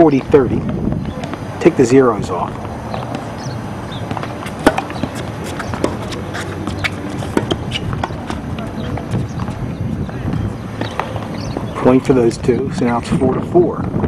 40 30. Take the zeros off. Point for those two, so now it's 4 to 4.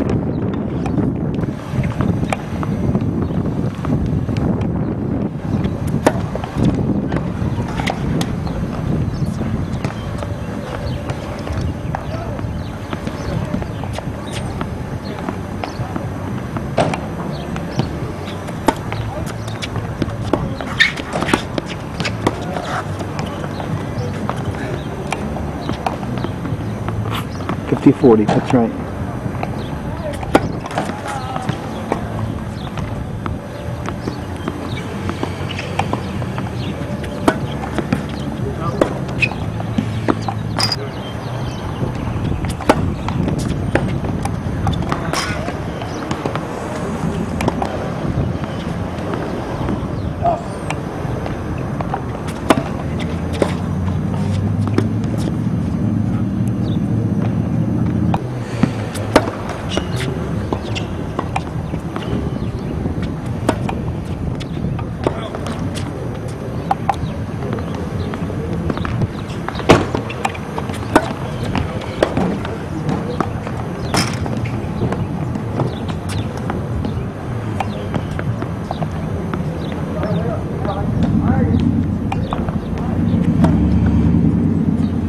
Fifty forty, that's right.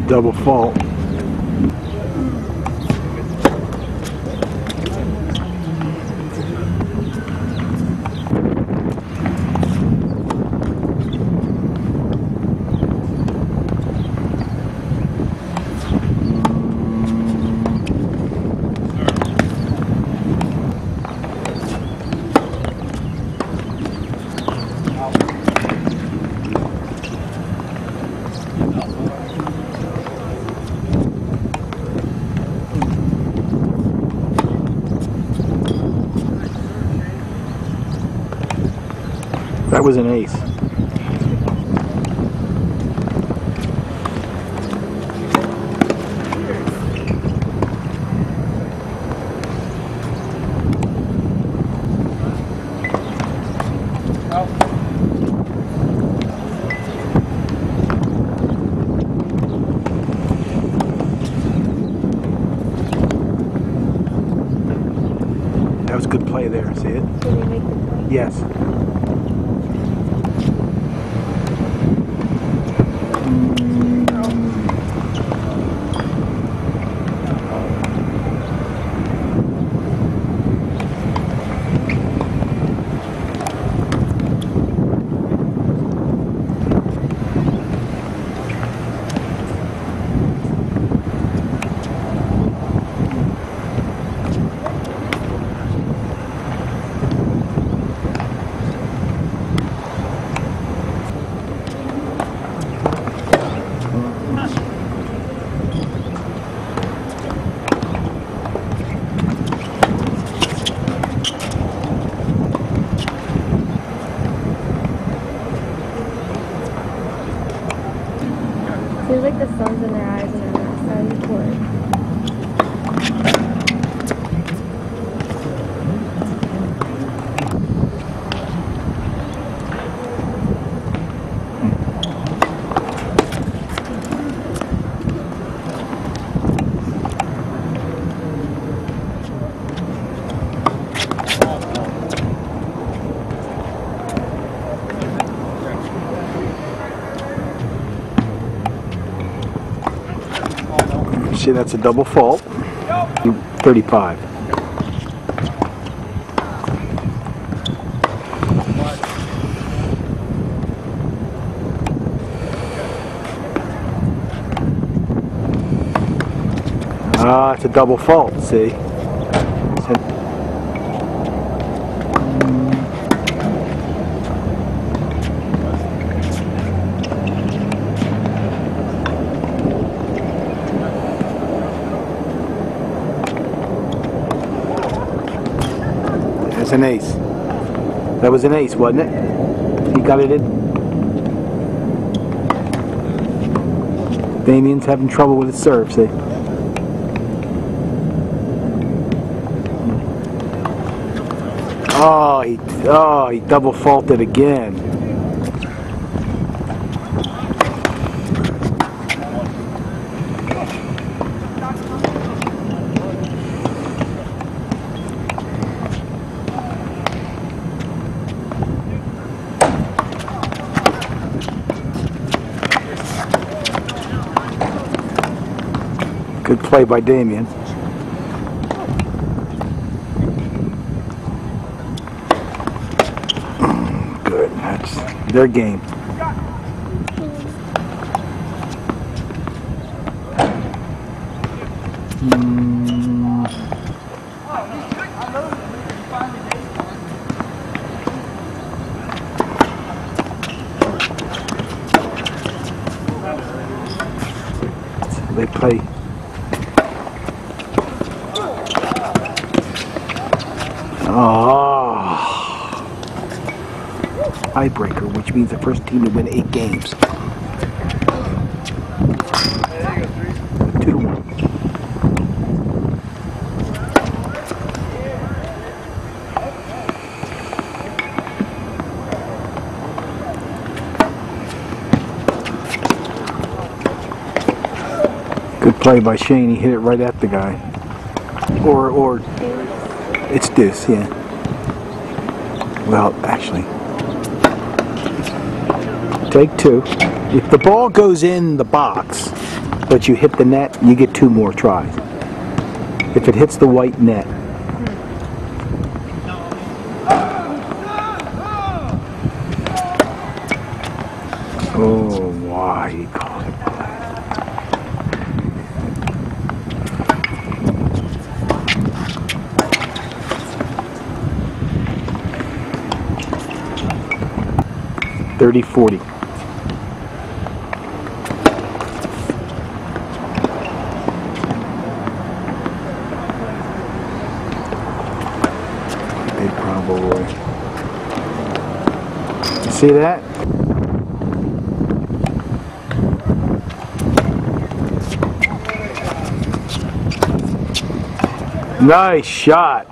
Double fault. Was an ace. That was good play there. See it? Did they make the point? Yes. Seems like the sun's in their eyes and they're not starting to court. See, that's a double fault. 35. Ah, it's a double fault, see? An ace. That was an ace, wasn't it? He got it in. Damian's having trouble with his serve, see? Oh, he, oh, he double faulted again. Good play by Damian. Good. That's their game. Team to win eight games. Two to one. Good play by Shane. He hit it right at the guy. Or, or it's deuce, yeah. Well, actually, take two. If the ball goes in the box, but you hit the net, you get two more tries. If it hits the white net. Oh, why he called it. Thirty forty. See that? Nice shot.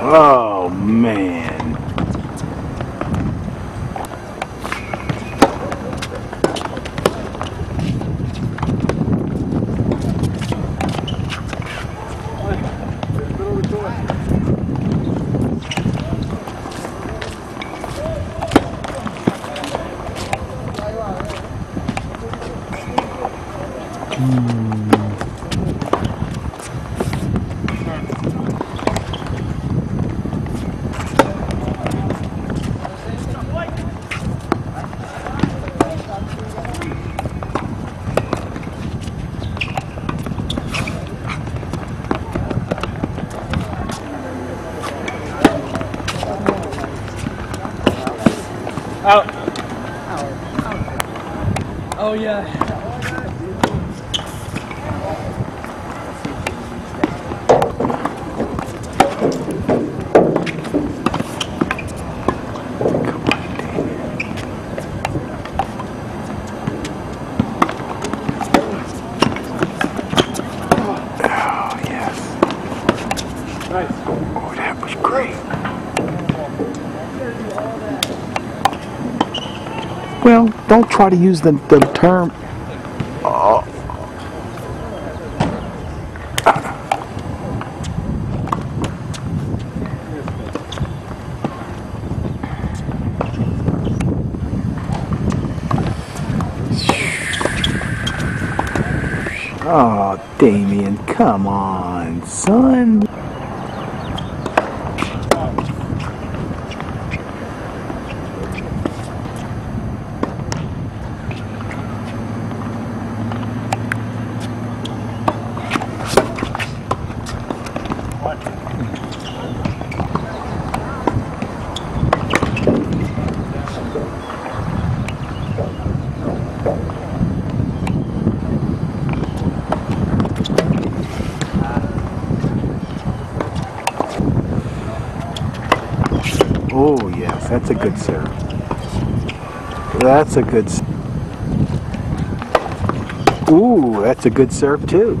Oh man. Oh. Oh, Out. Oh yeah. Don't try to use the, the term. Oh. Oh, Damian, come on, That's a good serve. That's a good. Ooh, that's a good serve too.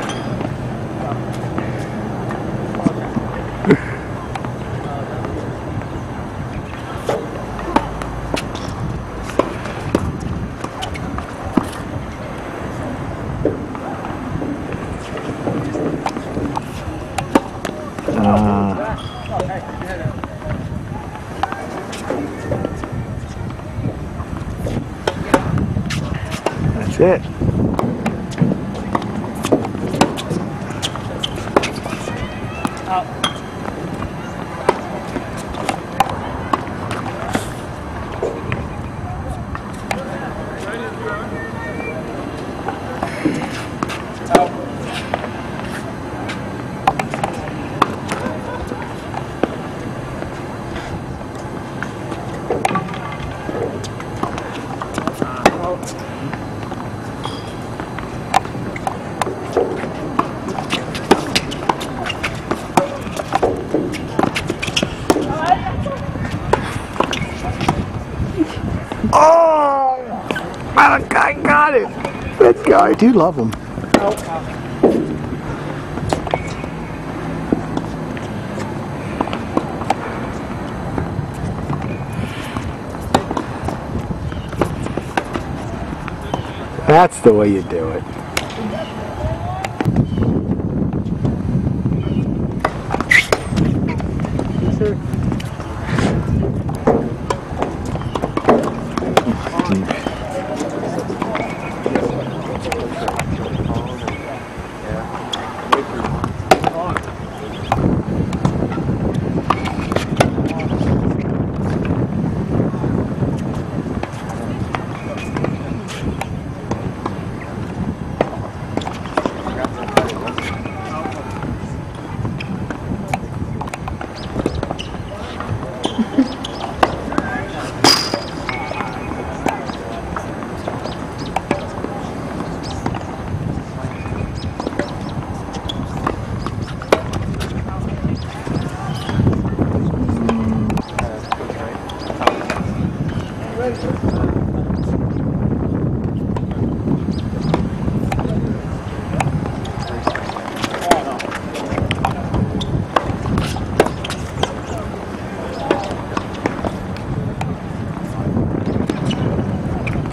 Uh, that's it. Oh! That guy got it! That guy, I do love them. That's the way you do it.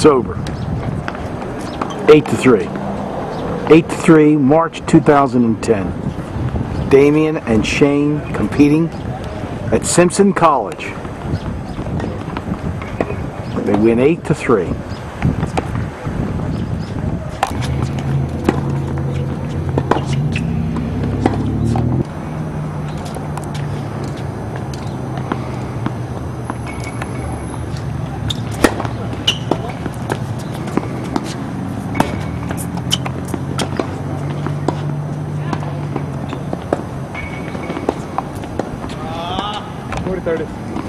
over. 8 to 3. 8 to 3, March 2010. Damian and Shane competing at Simpson College. They win 8 to 3. Buenas tardes.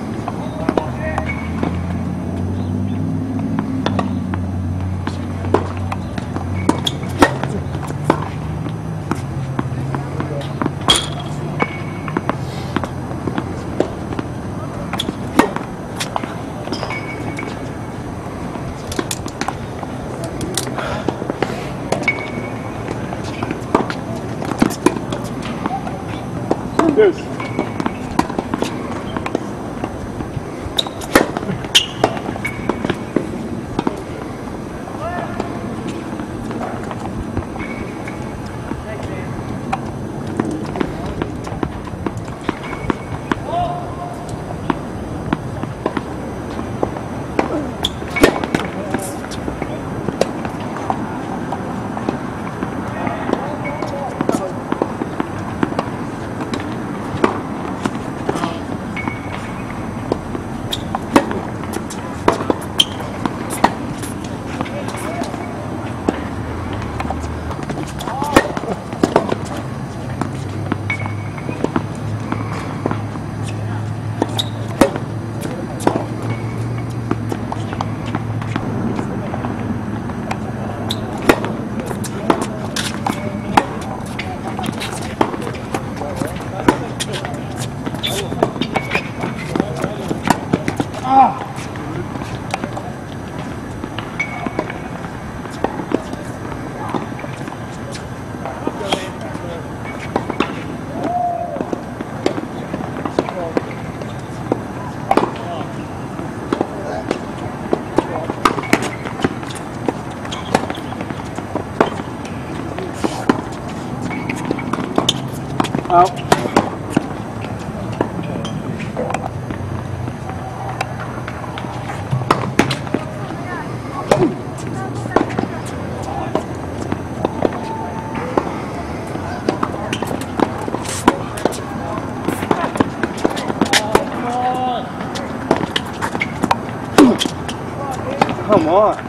Come on.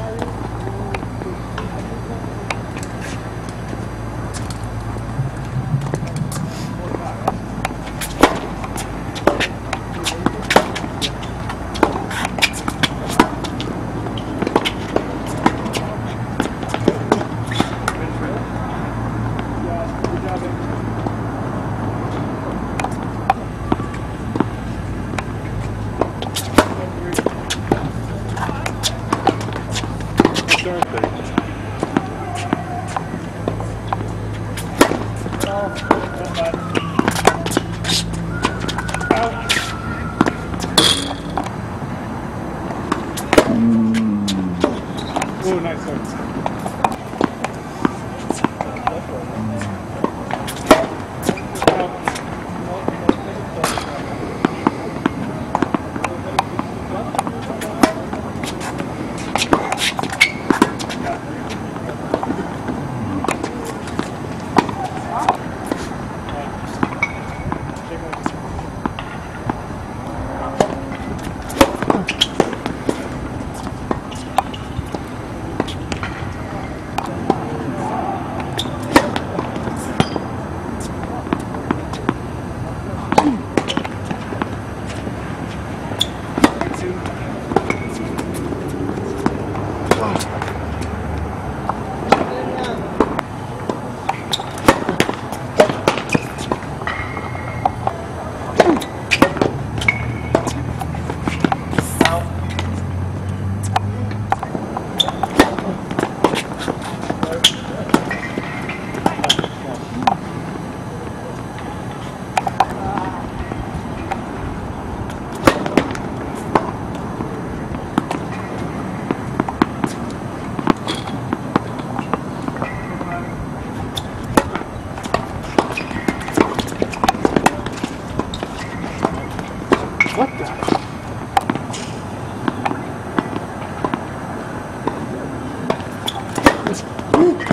Nice.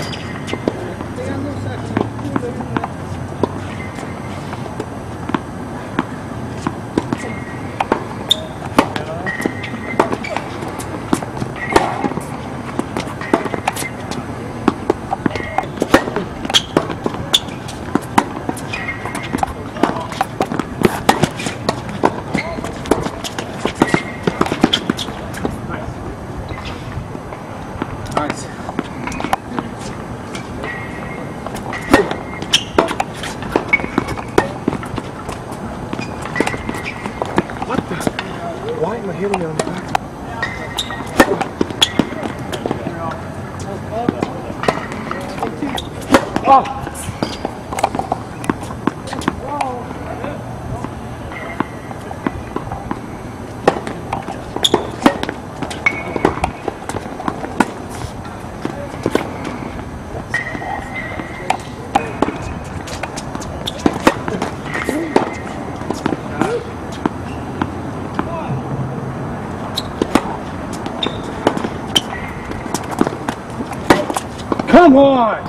Come on!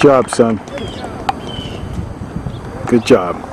job, son. Good job.